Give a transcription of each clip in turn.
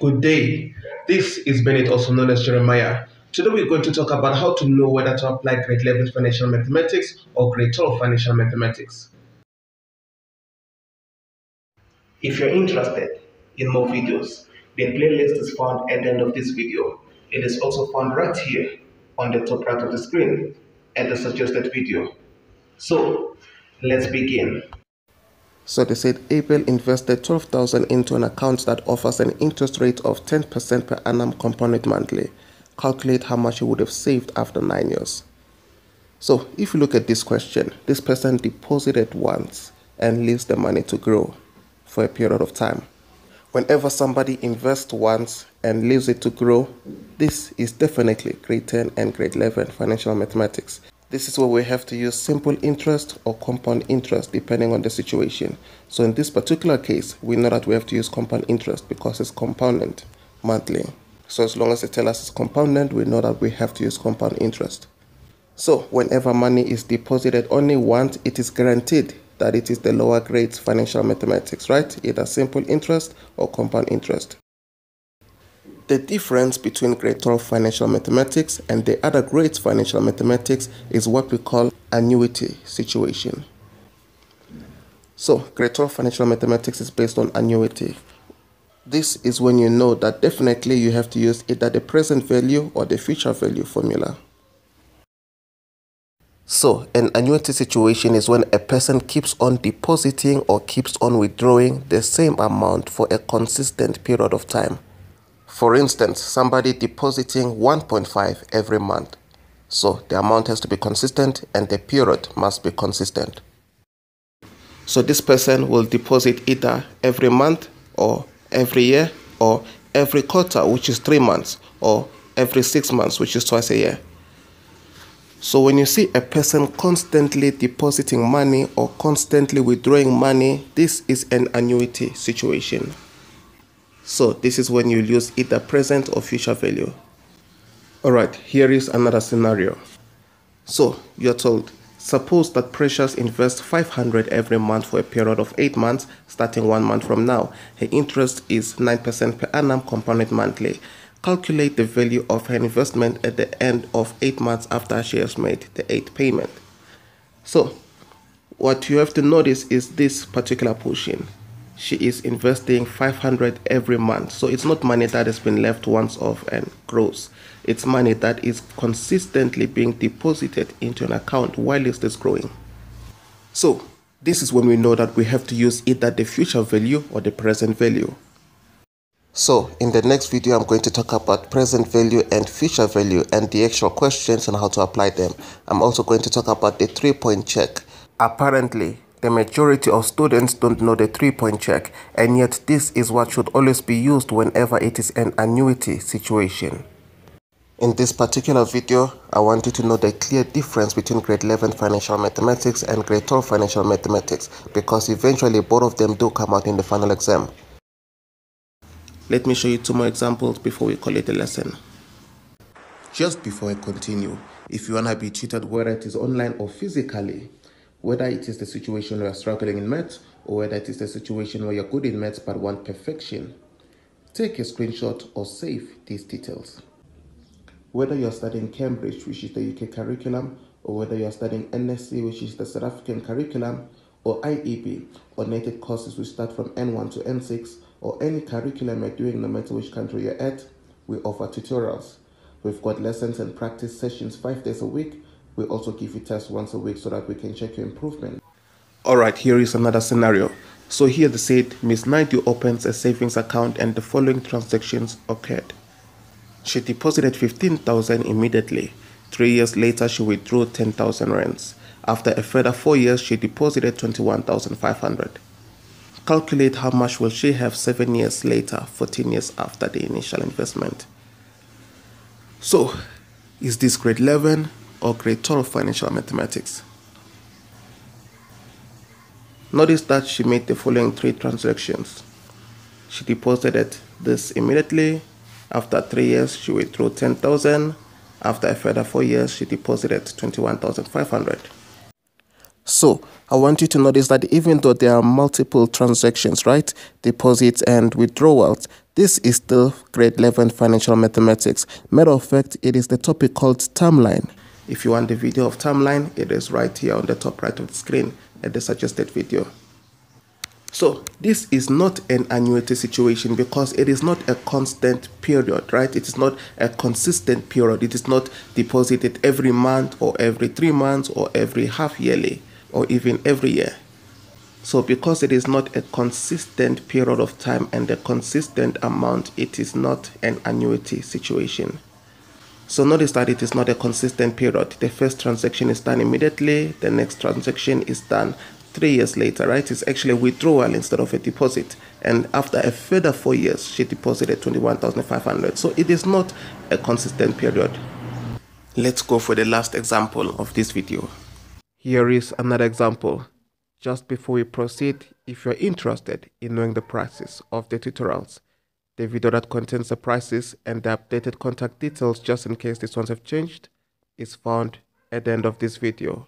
Good day. This is Benit, also known as Jeremiah. Today we're going to talk about how to know whether to apply grade 11 financial mathematics or grade 12 financial mathematics. If you're interested in more videos, the playlist is found at the end of this video. It is also found right here on the top right of the screen at the suggested video. So, let's begin. So they said Abel invested 12,000 into an account that offers an interest rate of 10% per annum compounded monthly. Calculate how much he would have saved after 9 years. So if you look at this question, this person deposited once and leaves the money to grow for a period of time. Whenever somebody invests once and leaves it to grow, this is definitely grade 10 and grade 11 financial mathematics. This is where we have to use simple interest or compound interest depending on the situation. So in this particular case, we know that we have to use compound interest because it's compounded monthly. So as long as they tell us it's compounded, we know that we have to use compound interest. So whenever money is deposited only once, it is guaranteed that it is the lower grades financial mathematics, right? Either simple interest or compound interest. The difference between grade 12 financial mathematics and the other grades financial mathematics is what we call annuity situation. So, grade 12 financial mathematics is based on annuity. This is when you know that definitely you have to use either the present value or the future value formula. So, an annuity situation is when a person keeps on depositing or keeps on withdrawing the same amount for a consistent period of time. For instance, somebody depositing 1.5 every month. So the amount has to be consistent and the period must be consistent. So this person will deposit either every month or every year or every quarter, which is three months, or every six months, which is twice a year. So when you see a person constantly depositing money or constantly withdrawing money, this is an annuity situation. So this is when you use either present or future value. Alright, here is another scenario. So you're told, suppose that Precious invests 500 every month for a period of 8 months, starting 1 month from now. Her interest is 9% per annum compounded monthly. Calculate the value of her investment at the end of 8 months after she has made the 8th payment. So, what you have to notice is this particular portion she is investing 500 every month. So it's not money that has been left once off and grows. It's money that is consistently being deposited into an account while it is growing. So this is when we know that we have to use either the future value or the present value. So in the next video i'm going to talk about present value and future value and the actual questions and how to apply them. I'm also going to talk about the three point check. Apparently the majority of students don't know the three-point check and yet this is what should always be used whenever it is an annuity situation. In this particular video, I want you to know the clear difference between grade 11 financial mathematics and grade 12 financial mathematics because eventually both of them do come out in the final exam. Let me show you two more examples before we call it a lesson. Just before I continue, if you want to be tutored whether it is online or physically, whether it is the situation where you're struggling in maths or whether it is the situation where you're good in maths but want perfection. Take a screenshot or save these details. Whether you're studying Cambridge, which is the UK curriculum, or whether you're studying NSC, which is the South African curriculum, or IEB, or NATED courses which start from N1 to N6, or any curriculum you're doing no matter which country you're at, we offer tutorials. We've got lessons and practice sessions five days a week we also give you tests once a week so that we can check your improvement. All right, here is another scenario. So here they said Miss Naidu opens a savings account and the following transactions occurred. She deposited 15,000 immediately. Three years later, she withdrew 10,000 rands. After a further four years, she deposited 21,500. Calculate how much will she have seven years later, 14 years after the initial investment. So, is this grade 11, or grade 12 financial mathematics. Notice that she made the following three transactions. She deposited this immediately. After three years, she withdrew 10,000. After a further four years, she deposited 21,500. So I want you to notice that even though there are multiple transactions, right, deposits and withdrawals, this is still grade 11 financial mathematics. Matter of fact, it is the topic called timeline. If you want the video of timeline, it is right here on the top right of the screen at the suggested video. So this is not an annuity situation because it is not a constant period, right? It is not a consistent period. It is not deposited every month or every three months or every half yearly or even every year. So because it is not a consistent period of time and a consistent amount, it is not an annuity situation. So notice that it is not a consistent period. The first transaction is done immediately, the next transaction is done three years later, right? It's actually a withdrawal instead of a deposit. And after a further four years, she deposited 21,500. So it is not a consistent period. Let's go for the last example of this video. Here is another example. Just before we proceed, if you're interested in knowing the prices of the tutorials, the video that contains the prices and the updated contact details just in case these ones have changed is found at the end of this video.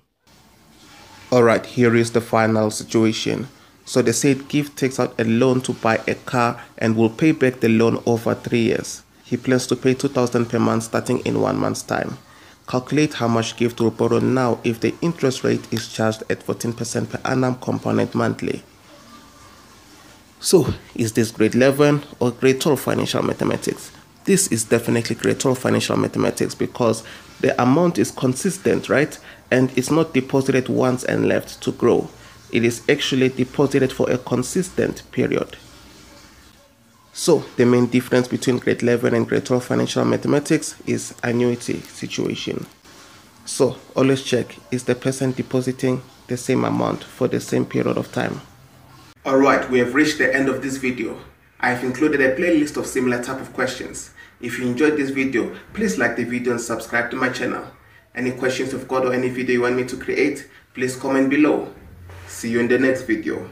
Alright, here is the final situation. So they said Gift takes out a loan to buy a car and will pay back the loan over 3 years. He plans to pay 2000 per month starting in 1 month's time. Calculate how much gift will borrow now if the interest rate is charged at 14% per annum compounded monthly. So, is this grade 11 or grade 12 financial mathematics? This is definitely grade 12 financial mathematics because the amount is consistent, right? And it's not deposited once and left to grow. It is actually deposited for a consistent period. So the main difference between grade 11 and grade 12 financial mathematics is annuity situation. So always check, is the person depositing the same amount for the same period of time? Alright, we have reached the end of this video. I have included a playlist of similar type of questions. If you enjoyed this video, please like the video and subscribe to my channel. Any questions you've got or any video you want me to create, please comment below. See you in the next video.